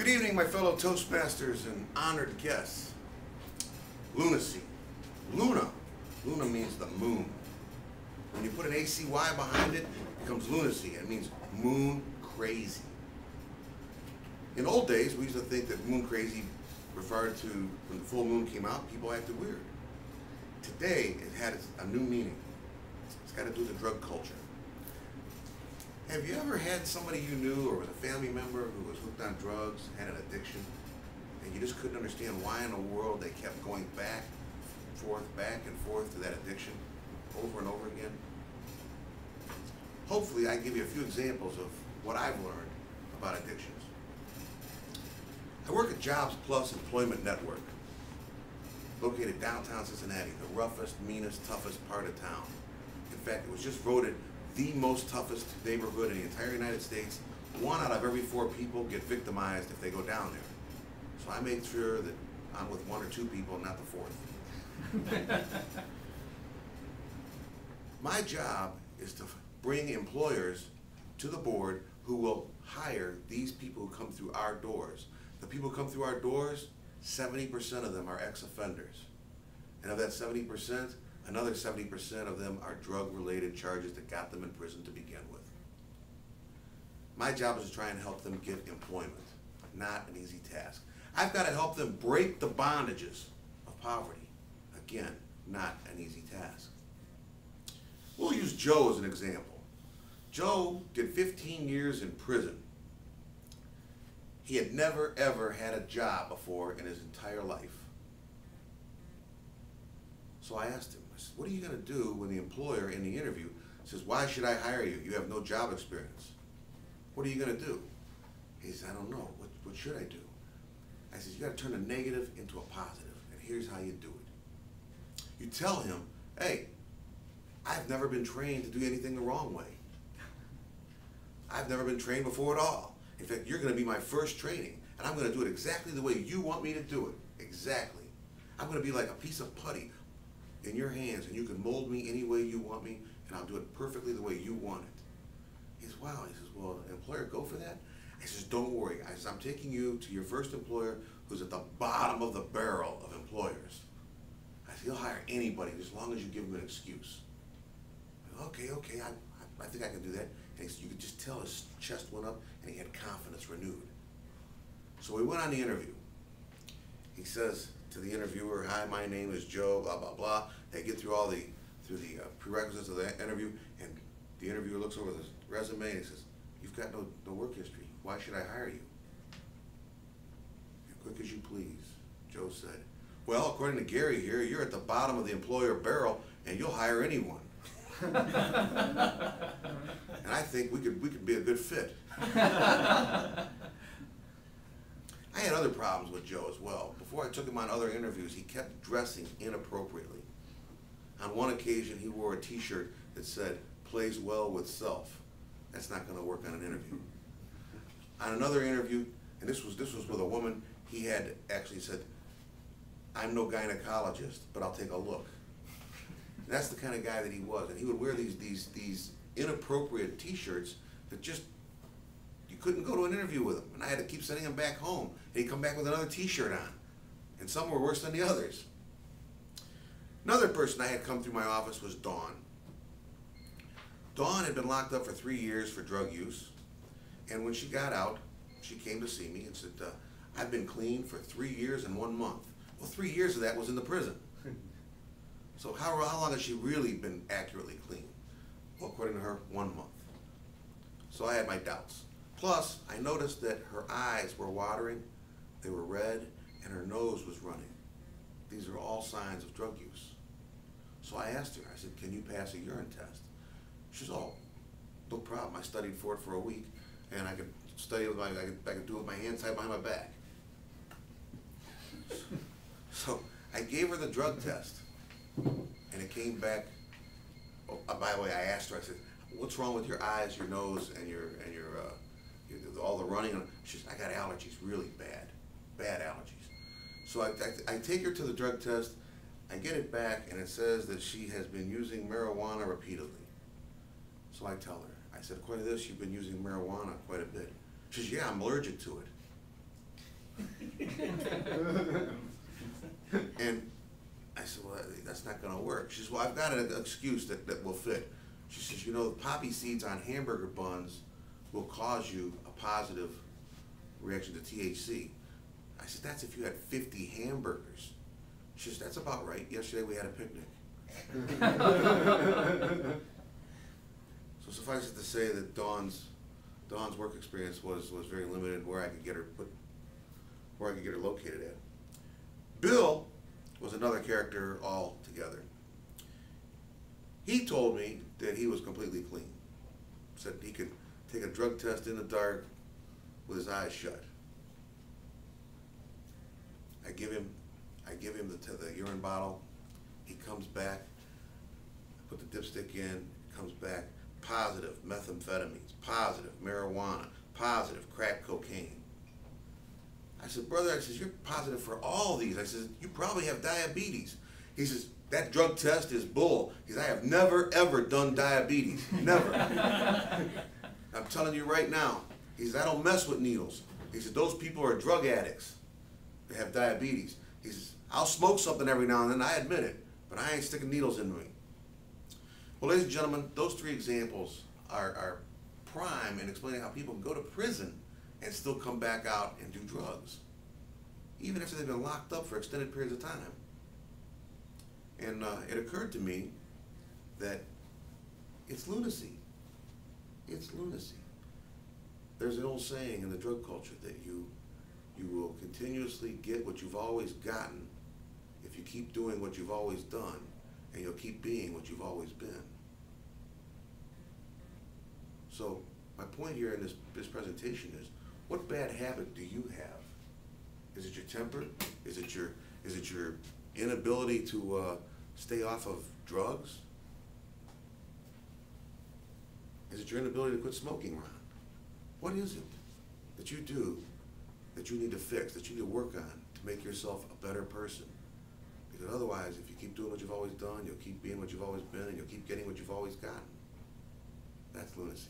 Good evening, my fellow Toastmasters and honored guests. Lunacy. Luna. Luna means the moon. When you put an ACY behind it, it becomes lunacy. It means moon crazy. In old days, we used to think that moon crazy referred to when the full moon came out, people acted weird. Today, it had a new meaning. It's got to do with the drug culture. Have you ever had somebody you knew or was a family member who was hooked on drugs, had an addiction, and you just couldn't understand why in the world they kept going back, forth, back and forth to that addiction over and over again? Hopefully I give you a few examples of what I've learned about addictions. I work at Jobs Plus Employment Network, located downtown Cincinnati, the roughest, meanest, toughest part of town. In fact, it was just voted the most toughest neighborhood in the entire United States. One out of every four people get victimized if they go down there. So I make sure that I'm with one or two people, not the fourth. My job is to bring employers to the board who will hire these people who come through our doors. The people who come through our doors, 70% of them are ex-offenders. And of that 70%, another 70% of them are drug-related charges that got them in prison to begin with. My job is to try and help them get employment, not an easy task. I've got to help them break the bondages of poverty. Again, not an easy task. We'll use Joe as an example. Joe did 15 years in prison. He had never ever had a job before in his entire life. So I asked him, Said, what are you going to do when the employer in the interview says, why should I hire you? You have no job experience. What are you going to do? He says, I don't know. What, what should I do? I says, you got to turn a negative into a positive, and here's how you do it. You tell him, hey, I've never been trained to do anything the wrong way. I've never been trained before at all. In fact, you're going to be my first training, and I'm going to do it exactly the way you want me to do it. Exactly. I'm going to be like a piece of putty in your hands, and you can mold me any way you want me, and I'll do it perfectly the way you want it. He says, wow. He says, well, employer, go for that? I says, don't worry. I says, I'm taking you to your first employer who's at the bottom of the barrel of employers. I said, he'll hire anybody as long as you give him an excuse. Okay, okay, I, I, I, think I can do that. And he said, you could just tell his chest went up and he had confidence renewed. So we went on the interview. He says to the interviewer, hi, my name is Joe, blah, blah, blah. They get through all the, through the uh, prerequisites of the interview and the interviewer looks over the resume and he says, you've got no, no work history. Why should I hire you? As quick as you please, Joe said. Well, according to Gary here, you're at the bottom of the employer barrel and you'll hire anyone. and I think we could, we could be a good fit. I had other problems with Joe as well. Before I took him on other interviews, he kept dressing inappropriately. On one occasion, he wore a t-shirt that said, plays well with self. That's not gonna work on an interview. On another interview, and this was, this was with a woman, he had actually said, I'm no gynecologist, but I'll take a look. That's the kind of guy that he was, and he would wear these, these, these inappropriate t-shirts that just, couldn't go to an interview with him, and I had to keep sending him back home, and he'd come back with another t-shirt on, and some were worse than the others. Another person I had come through my office was Dawn. Dawn had been locked up for three years for drug use, and when she got out, she came to see me and said, uh, I've been clean for three years and one month. Well, three years of that was in the prison. So how, how long has she really been accurately clean? Well, according to her, one month. So I had my doubts. Plus, I noticed that her eyes were watering, they were red, and her nose was running. These are all signs of drug use. So I asked her, I said, can you pass a urine test? She said, oh, no problem. I studied for it for a week, and I could study with my, I could, I could do it with my hands tied behind my back. So I gave her the drug test, and it came back. Oh, by the way, I asked her. I said, "What's wrong with your eyes, your nose, and your and your, uh, all the running?" She said, "I got allergies, really bad, bad allergies." So I, I, I take her to the drug test. I get it back, and it says that she has been using marijuana repeatedly. So I tell her, I said, according to this, you've been using marijuana quite a bit. She says, yeah, I'm allergic to it. And I said, well, that's not gonna work. She says, well, I've got an excuse that, that will fit. She says, you know, poppy seeds on hamburger buns will cause you a positive reaction to THC. I said, that's if you had fifty hamburgers. She says, that's about right. Yesterday we had a picnic. So suffice it to say that Dawn's, Dawn's work experience was, was very limited where I could get her put, where I could get her located at. Bill was another character altogether. He told me that he was completely clean. Said he could take a drug test in the dark with his eyes shut. I give him, I give him the, the urine bottle. He comes back. I put the dipstick in. Comes back positive methamphetamines, positive marijuana, positive crack cocaine. I said, brother, I says, you're positive for all these. I says, you probably have diabetes. He says, that drug test is bull. He says, I have never, ever done diabetes. Never. Telling you right now. He says, I don't mess with needles. He says, those people are drug addicts. They have diabetes. He says, I'll smoke something every now and then, I admit it, but I ain't sticking needles into me. Well, ladies and gentlemen, those three examples are, are prime in explaining how people go to prison and still come back out and do drugs, even after they've been locked up for extended periods of time. And uh, it occurred to me that it's lunacy. It's lunacy. There's an old saying in the drug culture that you you will continuously get what you've always gotten if you keep doing what you've always done, and you'll keep being what you've always been. So my point here in this, this presentation is, what bad habit do you have? Is it your temper? Is it your, is it your inability to, uh, stay off of drugs? Is it your inability to quit smoking, Ron? What is it that you do that you need to fix, that you need to work on to make yourself a better person? Because otherwise, if you keep doing what you've always done, you'll keep being what you've always been, and you'll keep getting what you've always gotten. That's lunacy.